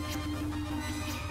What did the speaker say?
ハハハハ!